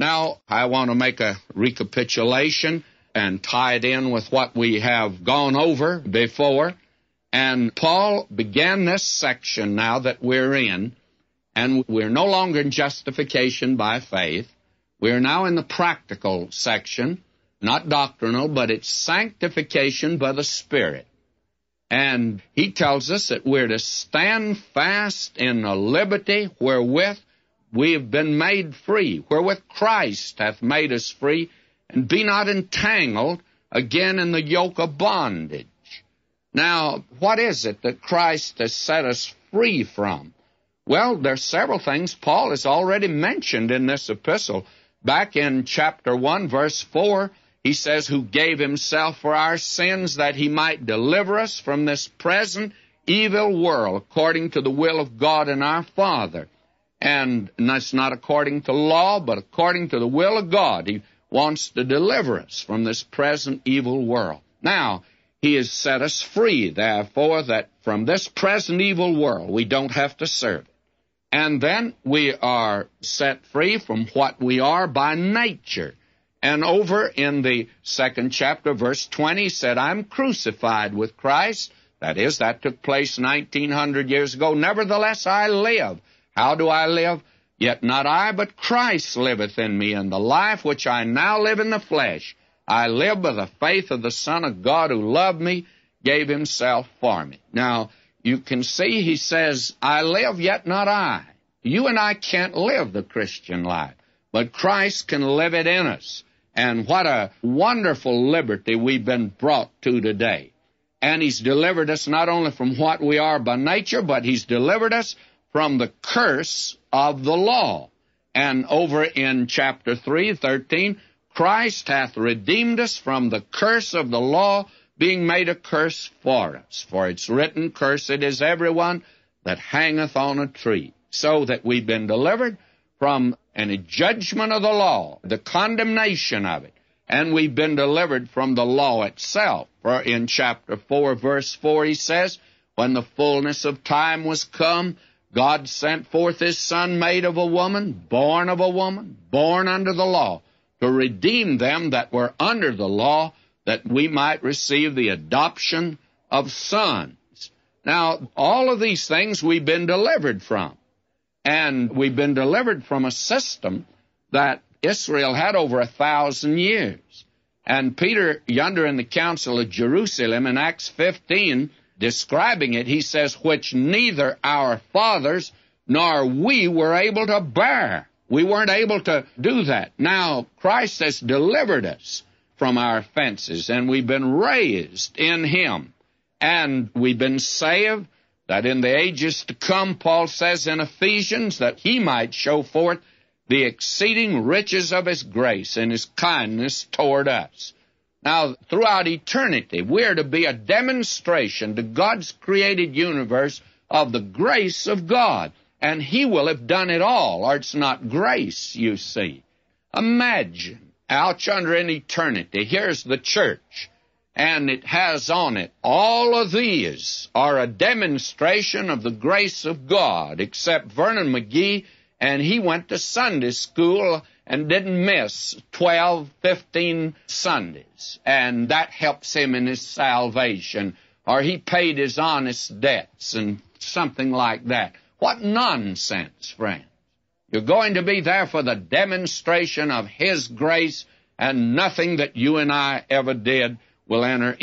Now, I want to make a recapitulation and tie it in with what we have gone over before. And Paul began this section now that we're in, and we're no longer in justification by faith. We're now in the practical section, not doctrinal, but it's sanctification by the Spirit. And he tells us that we're to stand fast in the liberty wherewith we have been made free, wherewith Christ hath made us free, and be not entangled again in the yoke of bondage. Now, what is it that Christ has set us free from? Well, there's several things Paul has already mentioned in this epistle. Back in chapter 1, verse 4, he says, Who gave himself for our sins that he might deliver us from this present evil world, according to the will of God and our Father. And that's not according to law, but according to the will of God. He wants to deliver us from this present evil world. Now, He has set us free, therefore, that from this present evil world we don't have to serve it. And then we are set free from what we are by nature. And over in the second chapter, verse 20, said, I'm crucified with Christ. That is, that took place 1900 years ago. Nevertheless, I live. How do I live? Yet not I, but Christ liveth in me, and the life which I now live in the flesh, I live by the faith of the Son of God who loved me, gave himself for me. Now, you can see he says, I live, yet not I. You and I can't live the Christian life, but Christ can live it in us. And what a wonderful liberty we've been brought to today. And He's delivered us not only from what we are by nature, but He's delivered us from the curse of the law. And over in chapter 3, 13, Christ hath redeemed us from the curse of the law, being made a curse for us. For it's written, Cursed is everyone that hangeth on a tree. So that we've been delivered from any judgment of the law, the condemnation of it. And we've been delivered from the law itself. For in chapter 4, verse 4, he says, When the fullness of time was come, God sent forth his Son, made of a woman, born of a woman, born under the law, to redeem them that were under the law, that we might receive the adoption of sons. Now, all of these things we've been delivered from. And we've been delivered from a system that Israel had over a thousand years. And Peter, yonder in the Council of Jerusalem in Acts 15, describing it, he says, which neither our fathers nor we were able to bear. We weren't able to do that. Now, Christ has delivered us from our offenses, and we've been raised in Him. And we've been saved that in the ages to come, Paul says in Ephesians, that He might show forth the exceeding riches of His grace and His kindness toward us. Now, throughout eternity, we're to be a demonstration to God's created universe of the grace of God. And He will have done it all, or it's not grace, you see. Imagine, out yonder in eternity, here's the church, and it has on it all of these are a demonstration of the grace of God, except Vernon McGee, and he went to Sunday school and didn't miss 12, 15 Sundays. And that helps him in his salvation. Or he paid his honest debts and something like that. What nonsense, friends. You're going to be there for the demonstration of His grace, and nothing that you and I ever did will enter